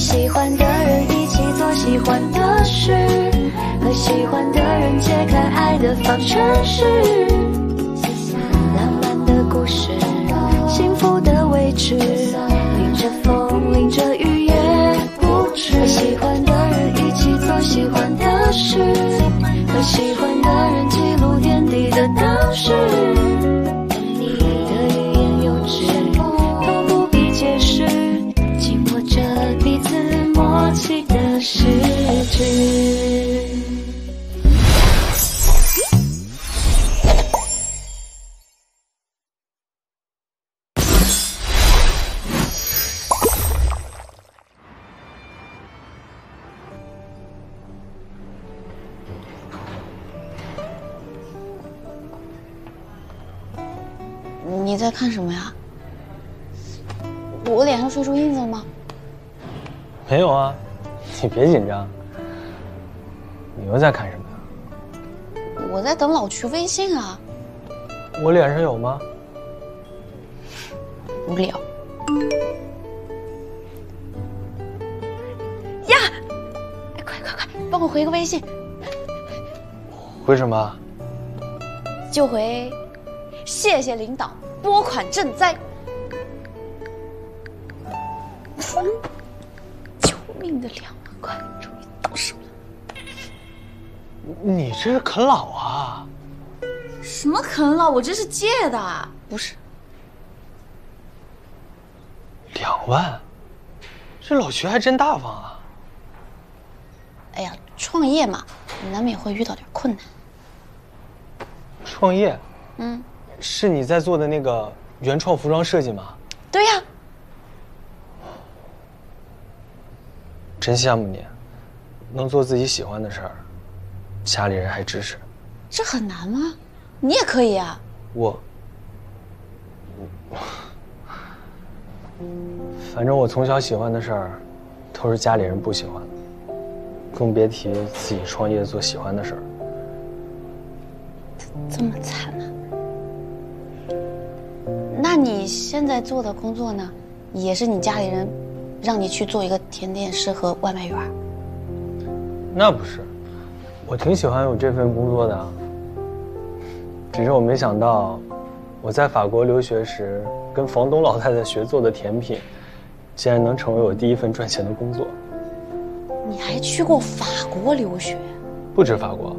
喜欢的人一起做喜欢的事，和喜欢的人揭开爱的方程式。浪漫的故事，幸福的位置，淋着风，淋着雨也不止。和喜欢的人一起做喜欢的事，和喜欢的人记录点滴的当时。没有啊，你 别紧张。你又在看什么呀？我在等老徐微信啊。我脸上有吗？无聊。呀！哎，快快快，帮我回个微信，回什么？就回谢谢领导拨款赈灾。救命的两万块终于到手了。你这是啃老啊？什么啃老？我这是借的，不是。两万，这老徐还真大方啊！哎呀，创业嘛，难免会遇到点困难。创业嗯，是你在做的那个原创服装设计吗？对呀，真羡慕你，能做自己喜欢的事儿，家里人还支持。这很难吗？你也可以啊。我，反正我从小喜欢的事儿，都是家里人不喜欢的，更别提自己创业做喜欢的事儿。这么惨啊、那你现在做的工作呢，也是你家里人让你去做一个甜点师和外卖员？那不是，我挺喜欢有这份工作的，只是我没想到，我在法国留学时跟房东老太太学做的甜品，竟然能成为我第一份赚钱的工作。你还去过法国留学？不止法国，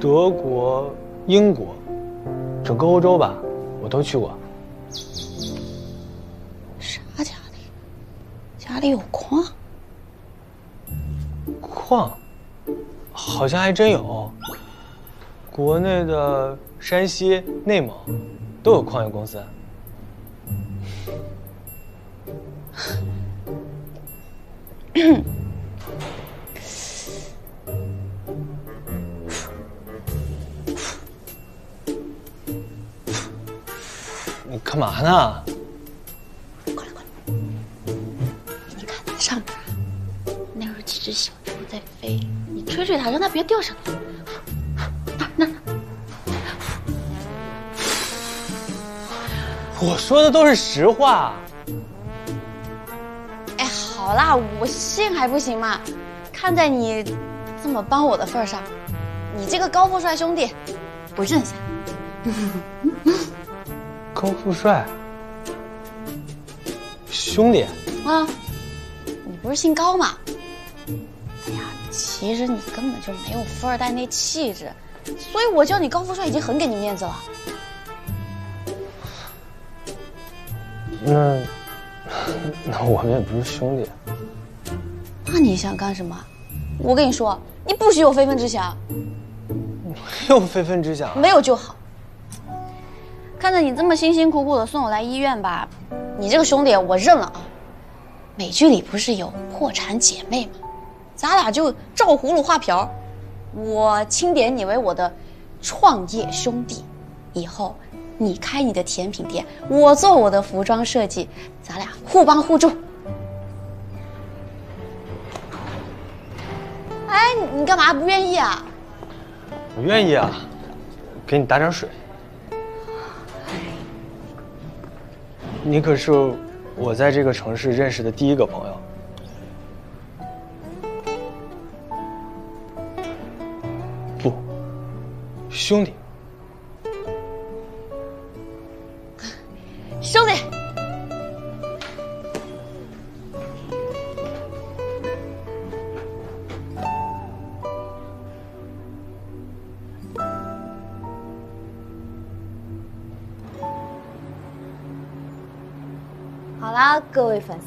德国、英国，整个欧洲吧，我都去过。家里有矿？矿，好像还真有。国内的山西、内蒙都有矿业公司。你干嘛呢？你吹吹它，让他别掉下来。那那我说的都是实话。哎，好啦，我信还不行吗？看在你这么帮我的份上，你这个高富帅兄弟，我认下。高富帅，兄弟，啊，你不是姓高吗？其实你根本就没有富二代那气质，所以我叫你高富帅已经很给你面子了。那那我们也不是兄弟。那你想干什么？我跟你说，你不许有非分之想，没有非分之想啊。没有就好。看着你这么辛辛苦苦的送我来医院吧，你这个兄弟我认了啊。美剧里不是有破产姐妹吗？咱俩就照葫芦画瓢，我钦点你为我的创业兄弟，以后你开你的甜品店，我做我的服装设计，咱俩互帮互助。哎，你干嘛不愿意啊？我愿意啊，给你打点水。你可是我在这个城市认识的第一个朋友，兄弟，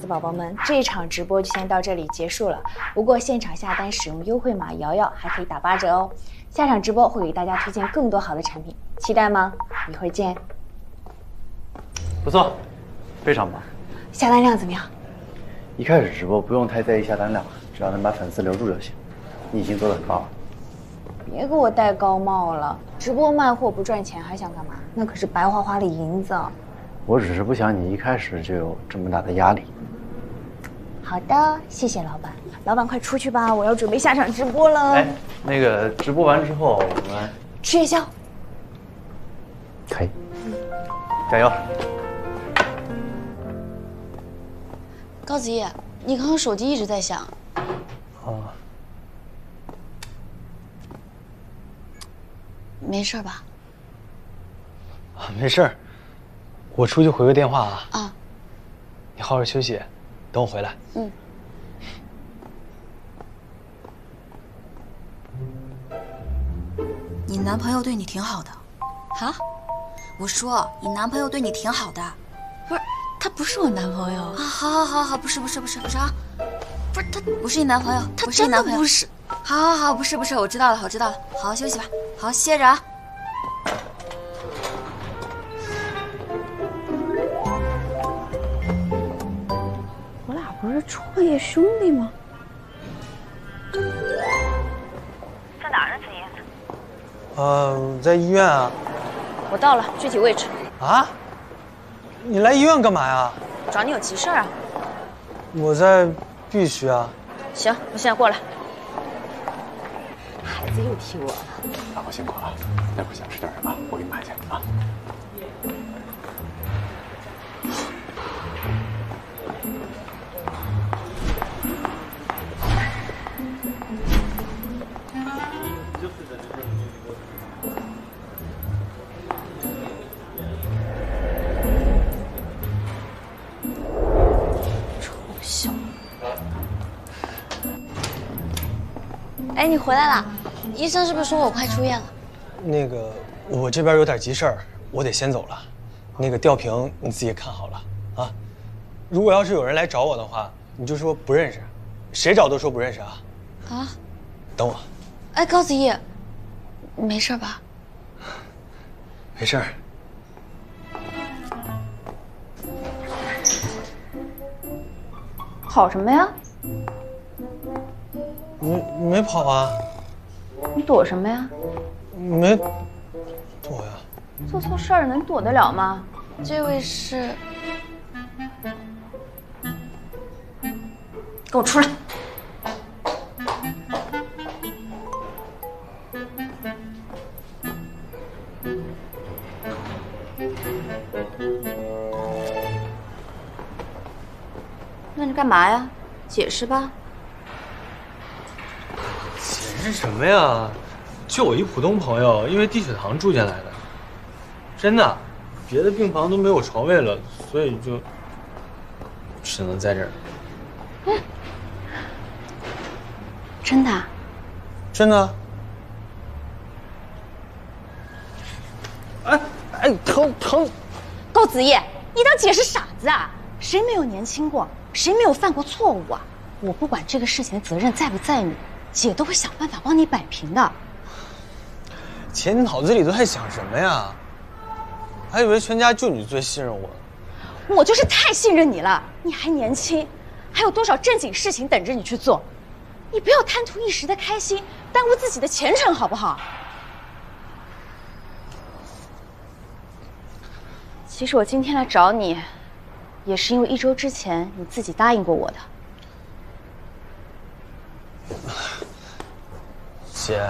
宝宝们，这一场直播就先到这里结束了。不过现场下单使用优惠码瑶瑶还可以打八折哦。下场直播会给大家推荐更多好的产品，期待吗？一会儿见。不错，非常棒。下单量怎么样？一开始直播不用太在意下单量，只要能把粉丝留住就行。你已经做得很棒了。别给我戴高帽了，直播卖货不赚钱还想干嘛？那可是白花花的银子。我只是不想你一开始就有这么大的压力。好的，谢谢老板。老板快出去吧，我要准备下场直播了。哎，那个直播完之后我们吃夜宵。可以，加油。高子叶，你刚刚手机一直在响，啊，没事吧？啊没事儿，我出去回个电话啊。啊，你好好休息，等我回来。嗯。你男朋友对你挺好的，啊？我说你男朋友对你挺好的啊！不是，他不是我男朋友啊，好好好好，不是不是不是不是啊！不是他，不是你男朋友，他真的不是你男朋友不是。好好好，不是不是，我知道了，我知道了，好好休息吧，好好歇着啊。不是创业兄弟吗？呃，在医院啊。我到了，具体位置。啊？你来医院干嘛呀？找你有急事儿啊？我在 B 区啊。行，我现在过来。孩子又踢我了。老婆辛苦了，待会儿想吃点什么，我给你买去啊。回来了，医生是不是说我快出院了？那个，我这边有点急事儿，我得先走了。那个吊瓶你自己看好了啊。如果要是有人来找我的话，你就说不认识，谁找都说不认识啊。啊？等我，哎，高子叶，没事吧？没事儿。跑什么呀？没没跑啊？你躲什么呀？没躲呀。做错事儿能躲得了吗？这位是给我出来！那你干嘛呀？解释吧。解释什么呀？就我一普通朋友，因为低血糖住进来的。真的，别的病房都没有床位了，所以就只能在这儿。真的啊？真的。哎哎，疼疼！高子叶，你当姐是傻子啊？谁没有年轻过？谁没有犯过错误啊？我不管这个事情的责任在不在你，姐都会想办法帮你摆平的。姐，你脑子里都在想什么呀？还以为全家就你最信任我。我就是太信任你了，你还年轻，还有多少正经事情等着你去做？你不要贪图一时的开心，耽误自己的前程，好不好？其实我今天来找你，也是因为一周之前你自己答应过我的。姐，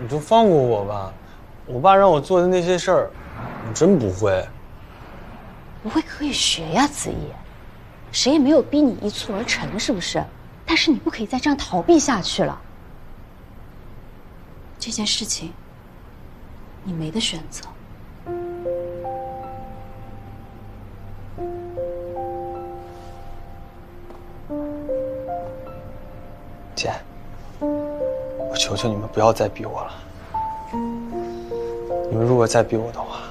你就放过我吧。我爸让我做的那些事儿，我真不会。不会可以学呀，子怡。谁也没有逼你一蹴而成，是不是？但是你不可以再这样逃避下去了。这件事情，你没得选择。求求你们不要再逼我了。你们如果再逼我的话，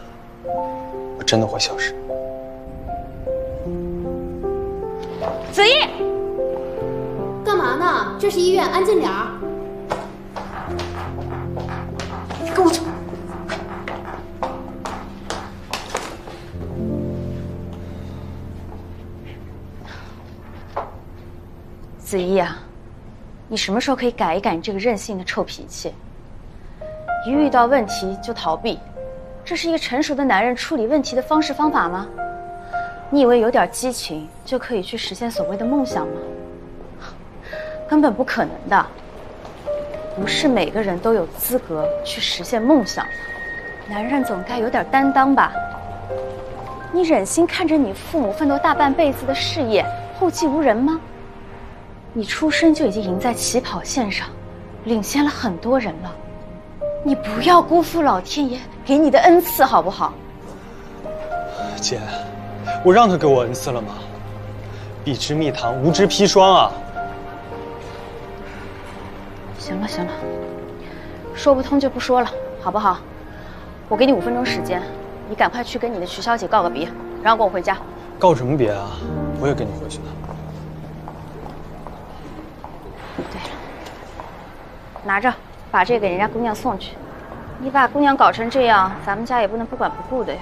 我真的会消失。子怡，干嘛呢？这是医院，安静点儿。跟我走。子怡啊，你什么时候可以改一改你这个任性的臭脾气？一遇到问题就逃避，这是一个成熟的男人处理问题的方式方法吗？你以为有点激情就可以去实现所谓的梦想吗？根本不可能的。不是每个人都有资格去实现梦想的。男人总该有点担当吧？你忍心看着你父母奋斗大半辈子的事业后继无人吗？你出生就已经赢在起跑线上，领先了很多人了。你不要辜负老天爷给你的恩赐，好不好？姐，我让他给我恩赐了吗？必知蜜糖，无知砒霜啊！行了行了，说不通就不说了，好不好？我给你五分钟时间，你赶快去跟你的徐小姐告个别，然后跟我回家。告什么别啊？我也跟你回去的。对了，拿着，把这给人家姑娘送去。你把姑娘搞成这样，咱们家也不能不管不顾的呀。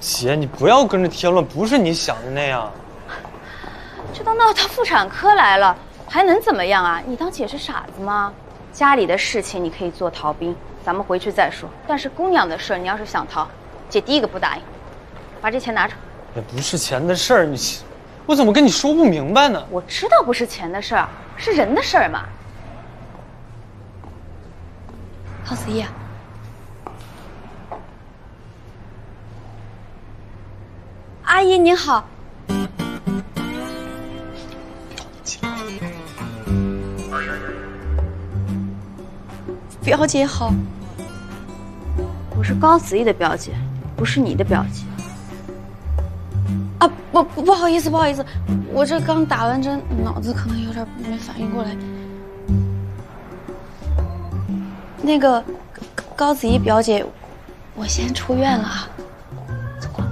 姐，你不要跟着添乱，不是你想的那样。这都闹到妇产科来了，还能怎么样啊？你当姐是傻子吗？家里的事情你可以做逃兵，咱们回去再说。但是姑娘的事，你要是想逃，姐第一个不答应。把这钱拿着。也不是钱的事儿，你，我怎么跟你说不明白呢？我知道不是钱的事儿，是人的事儿嘛。高子怡，阿姨您好。表姐好。我是高子怡的表姐，不是你的表姐。啊，不不不好意思，不好意思，我这刚打完针，脑子可能有点没反应过来。那个高子怡表姐，我先出院了啊。走吧。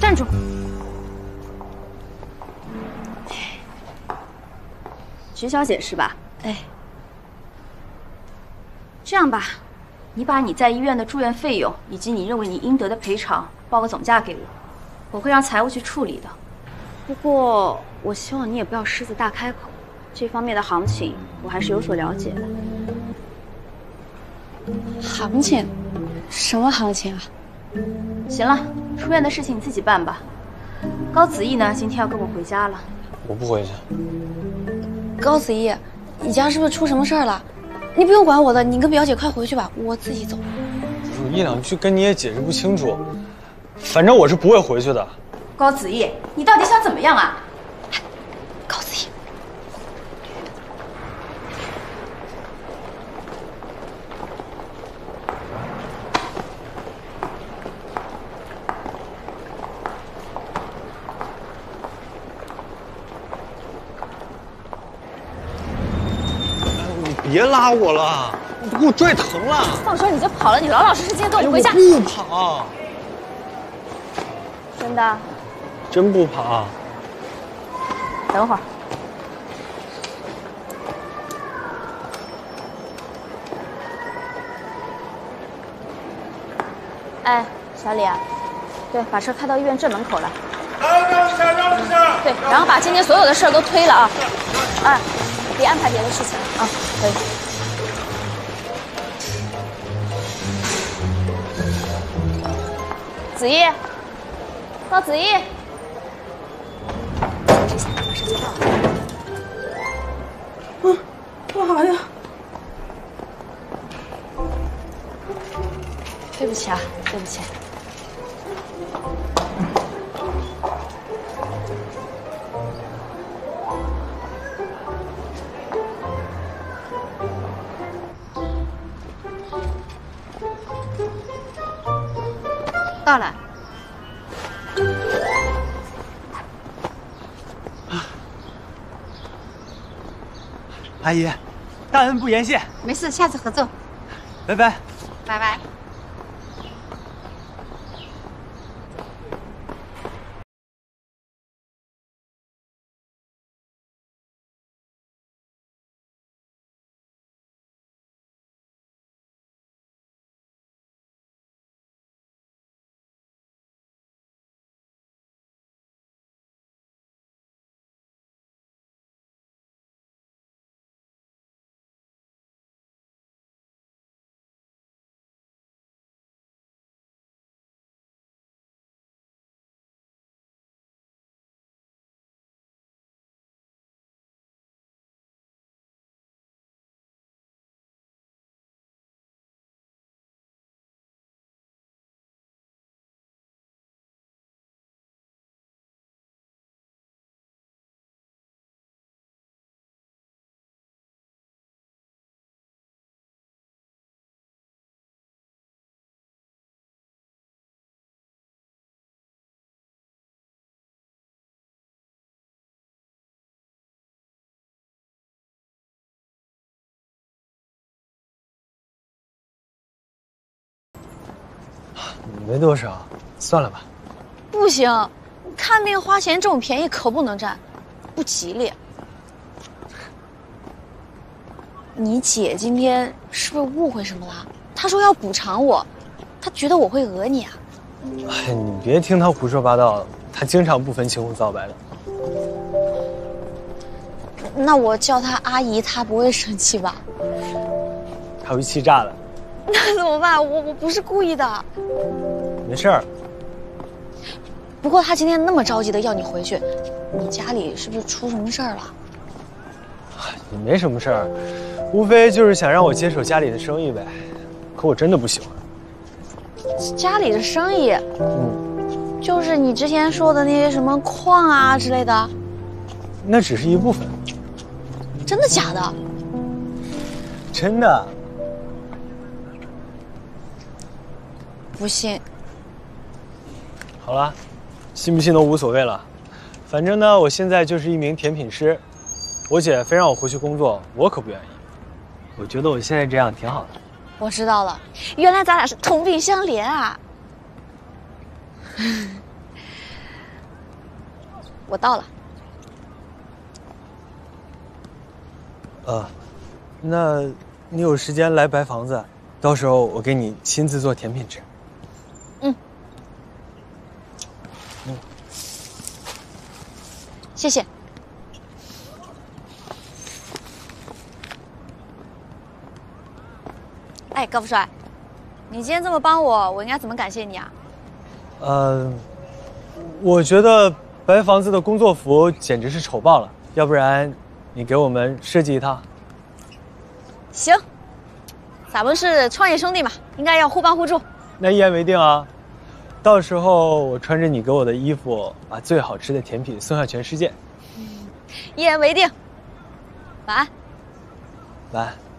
站住！徐小姐是吧？哎。这样吧，你把你在医院的住院费用以及你认为你应得的赔偿报个总价给我，我会让财务去处理的。不过，我希望你也不要狮子大开口，这方面的行情我还是有所了解的。行情？什么行情啊？行了，出院的事情你自己办吧。高子毅呢，今天要跟我回家了。我不回去。高子毅，你家是不是出什么事儿了？你不用管我的，你跟表姐快回去吧，我自己走。我一两句跟你也解释不清楚，反正我是不会回去的。高子毅，你到底想怎么样啊？高子毅，你别拉我了，你给我拽疼了。放手你就跑了，你老老实实今天跟我回家。我不跑。真的？真不跑。等会儿。哎，小李啊，对，把车开到医院正门口来。让一下，让一下。对，然后把今天所有的事儿都推了啊。哎，别安排别的事情了啊，可以。子毅，高子怡。阿姨，大恩不言谢，没事，下次合作，拜拜。拜拜。没多少，算了吧。不行，看病花钱这种便宜可不能占，不吉利。你姐今天是不是误会什么了？她说要补偿我，她觉得我会讹你啊。哎，你别听她胡说八道，她经常不分青红皂白的。那我叫她阿姨，她不会生气吧？她会气炸的。那怎么办？我我不是故意的。没事儿。不过他今天那么着急的要你回去，你家里是不是出什么事儿了？也没什么事儿，无非就是想让我接手家里的生意呗。可我真的不喜欢。家里的生意，嗯，就是你之前说的那些什么矿啊之类的，那只是一部分。真的假的？真的。不信。好了，信不信都无所谓了。反正呢，我现在就是一名甜品师。我姐非让我回去工作，我可不愿意。我觉得我现在这样挺好的。我知道了，原来咱俩是同病相怜啊！我到了。啊，那你有时间来白房子，到时候我给你亲自做甜品吃。嗯。嗯。谢谢。哎，高富帅，你今天这么帮我，我应该怎么感谢你啊？呃，我觉得白房子的工作服简直是丑爆了，要不然你给我们设计一套。行，咱们是创业兄弟嘛，应该要互帮互助。那一言为定啊！到时候我穿着你给我的衣服，把最好吃的甜品送向全世界。一言为定。晚安。晚安。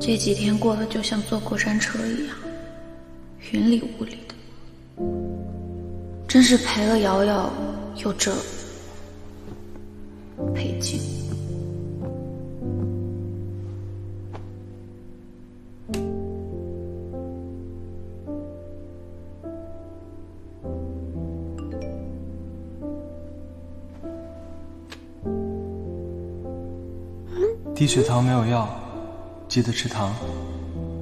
这几天过得就像坐过山车一样，云里雾里的，真是陪了瑶瑶，又这裴静。低血糖没有药，记得吃糖。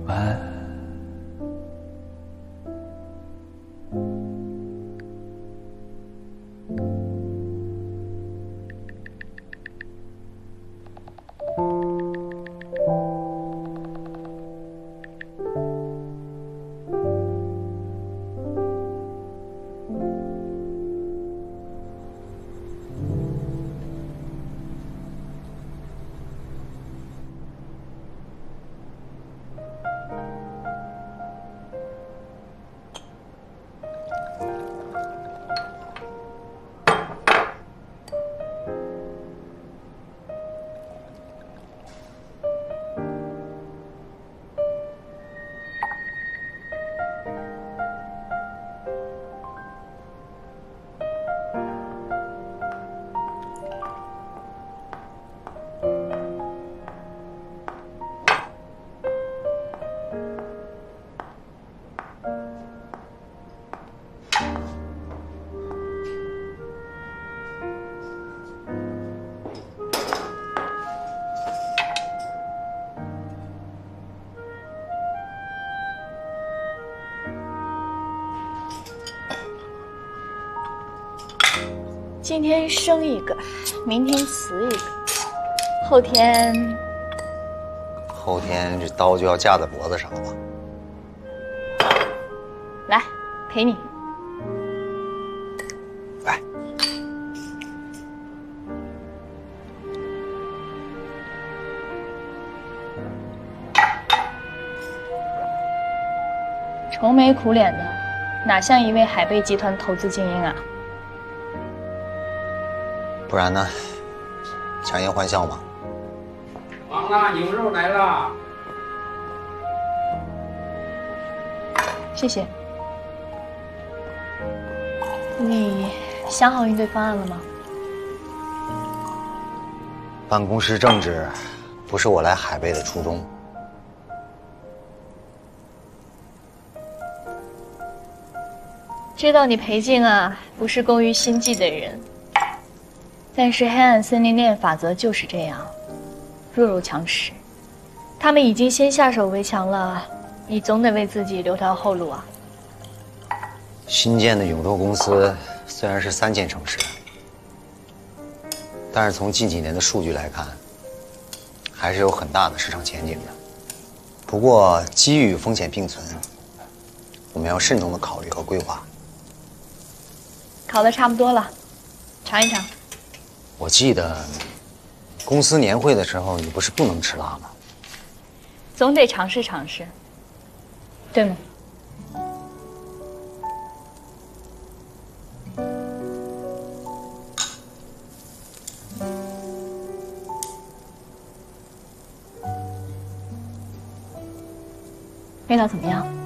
晚安。今天生一个，明天辞一个，后天后天这刀就要架在脖子上了吧？来陪你。来，愁眉苦脸的，哪像一位海贝集团投资精英啊？不然呢？强颜欢笑吗？王大牛肉来了。谢谢。你想好应对方案了吗？办公室政治不是我来海贝的初衷。知道你裴静啊，不是工于心计的人。但是黑暗森林链法则就是这样，弱肉强食。他们已经先下手为强了，你总得为自己留条后路啊。新建的永州公司虽然是三线城市，但是从近几年的数据来看，还是有很大的市场前景的。不过机遇与风险并存，我们要慎重的考虑和规划。烤的差不多了，尝一尝。我记得公司年会的时候，你不是不能吃辣吗？总得尝试尝试，对吗？味道怎么样？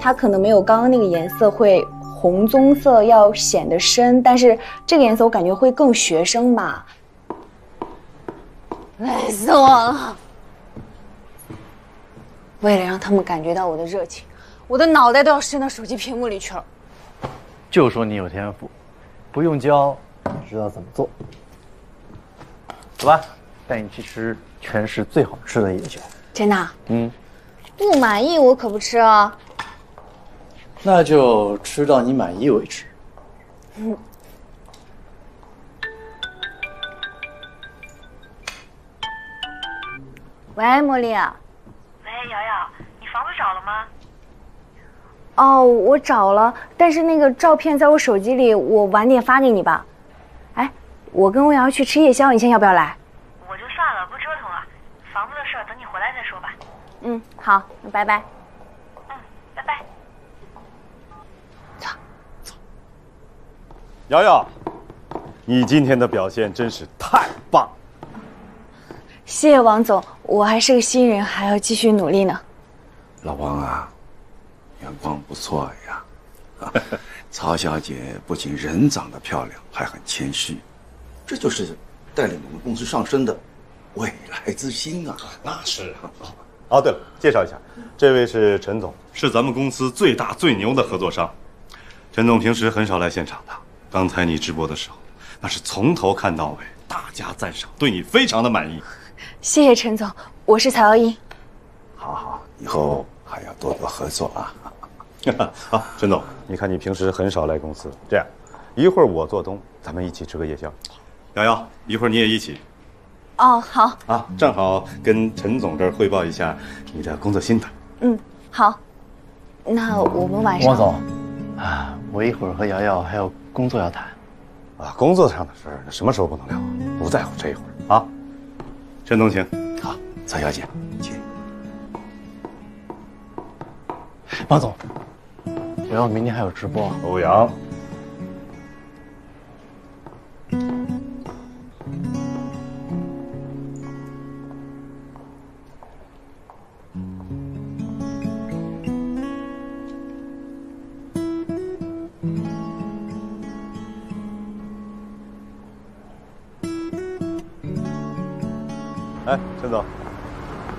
它可能没有刚刚那个颜色会红棕色要显得深，但是这个颜色我感觉会更学生吧。累死我了！为了让他们感觉到我的热情，我的脑袋都要伸到手机屏幕里去了。就说你有天赋，不用教，知道怎么做。走吧，带你去吃全市最好吃的夜宵。真的？嗯，不满意我可不吃啊。那就吃到你满意为止。嗯。喂，茉莉。喂，瑶瑶，你房子找了吗？哦，我找了，但是那个照片在我手机里，我晚点发给你吧。哎，我跟欧阳去吃夜宵，你现在要不要来？我就算了，不折腾了。房子的事等你回来再说吧。嗯，好，那拜拜。嗯，拜拜。走，走。瑶瑶，你今天的表现真是太棒。谢谢王总，我还是个新人，还要继续努力呢。老王啊，眼光不错呀。曹小姐不仅人长得漂亮，还很谦虚，这就是带领我们公司上升的未来之星啊。那是啊。哦，对了，介绍一下，这位是陈总，是咱们公司最大最牛的合作商。陈总平时很少来现场的，刚才你直播的时候，那是从头看到尾，大加赞赏，对你非常的满意。谢谢陈总，我是曹英。好好，以后还要多多合作啊。好，陈总，你看你平时很少来公司，这样，一会儿我做东，咱们一起吃个夜宵。瑶瑶，一会儿你也一起。哦，好。啊，正好跟陈总这儿汇报一下你的工作心得。嗯，好。那我们晚上。王总，啊，我一会儿和瑶瑶还有工作要谈。啊，工作上的事儿，什么时候不能聊？不在乎这一会儿啊。陈总，请。好，曹小姐，请。王总，我要明天还有直播。欧阳。哎，陈总，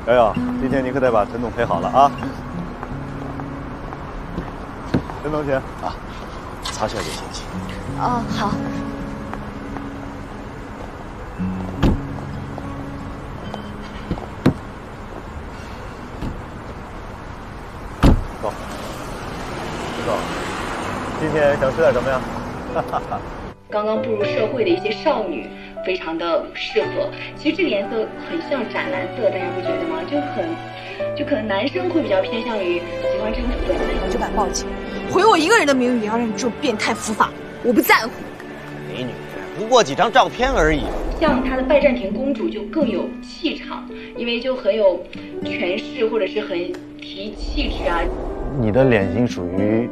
瑶瑶，今天你可得把陈总陪好了啊！陈总请啊，曹小姐请。哦，好。走，陈总，今天想吃点什么呀？哈哈哈。刚刚步入社会的一些少女。非常的适合。其实这个颜色很像斩蓝色，大家不觉得吗？就很，就可能男生会比较偏向于喜欢这种粉色。我就敢报警，毁我一个人的名誉，也要让你这种变态伏法。我不在乎。美女，不过几张照片而已。像她的拜占庭公主就更有气场，因为就很有权势或者是很提气质啊。你的脸型属于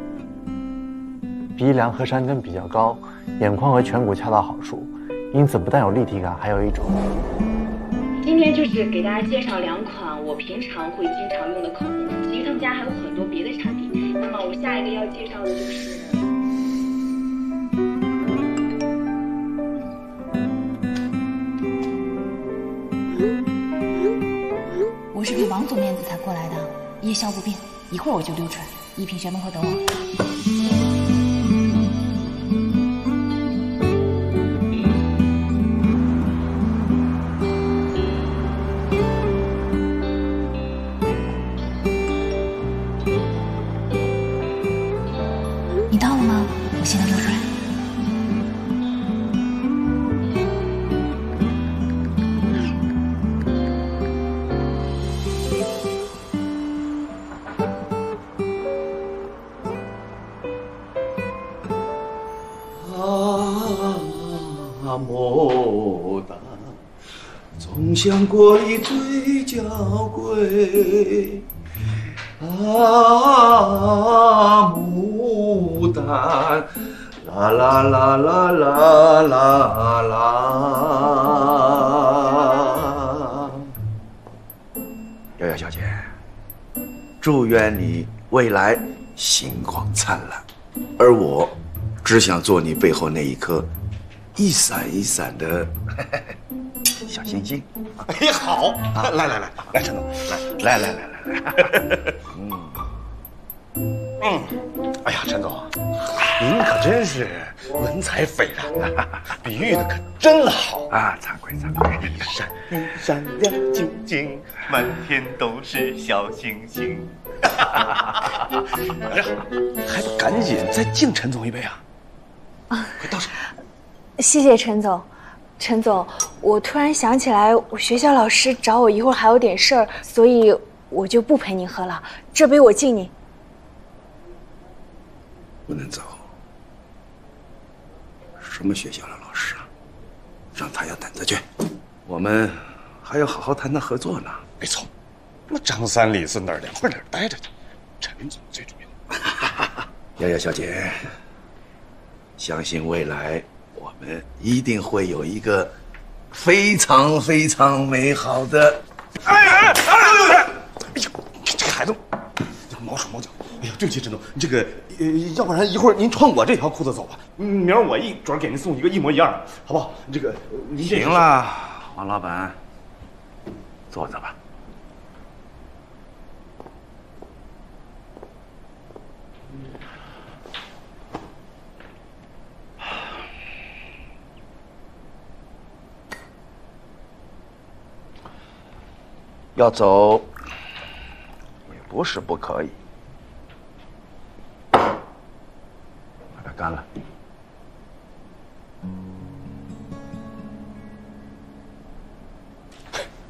鼻梁和山根比较高，眼眶和颧骨恰到好处，因此不但有立体感，还有一种。今天就是给大家介绍两款我平常会经常用的口红，其实他们家还有很多别的产品。那么我下一个要介绍的就是。我是给王总面子才过来的，夜宵不变，一会儿我就溜出来。一品学门口等我。啊牡丹，总想过里最娇贵。啊，牡丹，啦啦啦啦啦啦啦。瑶瑶小姐，祝愿你未来星光灿烂，而我只想做你背后那一颗一闪一闪的 小星星。哎，好，来来来来，陈总，来来来来来来，嗯嗯，哎呀，陈总，您可真是文采斐然啊，比喻的可真好啊！惭愧惭愧，一闪一闪亮晶晶，满天都是小星星。哎呀，还不赶紧再敬陈总一杯啊！啊，谢谢陈总。陈总，我突然想起来，我学校老师找我一会儿还有点事儿，所以我就不陪您喝了。这杯我敬你。不能走。什么学校的老师啊？让他要等着去。我们还要好好谈谈合作呢。没错，那张三李四哪儿凉快哪儿待着去。陈总最重要。瑶瑶小姐，相信未来我们一定会有一个非常非常美好的。哎哎哎！哎呀，这个孩子毛手毛脚。哎呀，对不起，陈总，这个呃，要不然一会儿您穿我这条裤子走吧。明儿我一准给您送一个一模一样的，好不好？这个您这行了，王老板，坐着吧。要走也不是不可以，把它干了。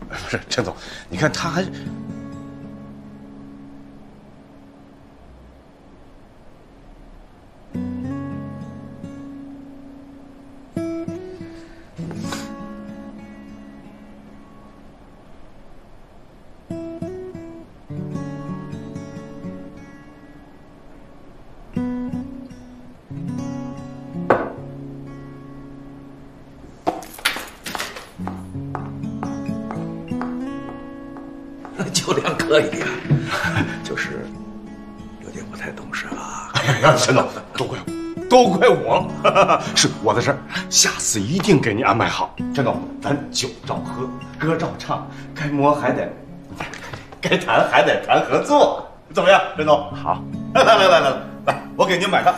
不是陈总，你看他还都怪我，是我的事儿，下次一定给您安排好。陈总，咱酒照喝，歌照唱，该摸还得，该谈还得谈合作，怎么样，陈总？好，来来来来来来，我给您买上。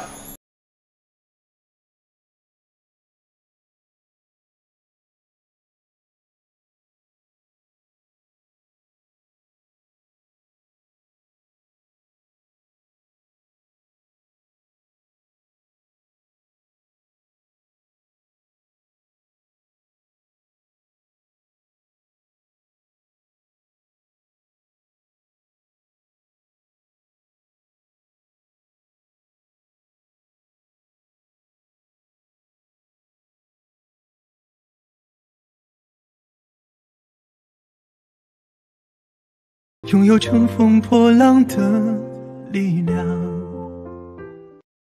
拥有乘风破浪的力量。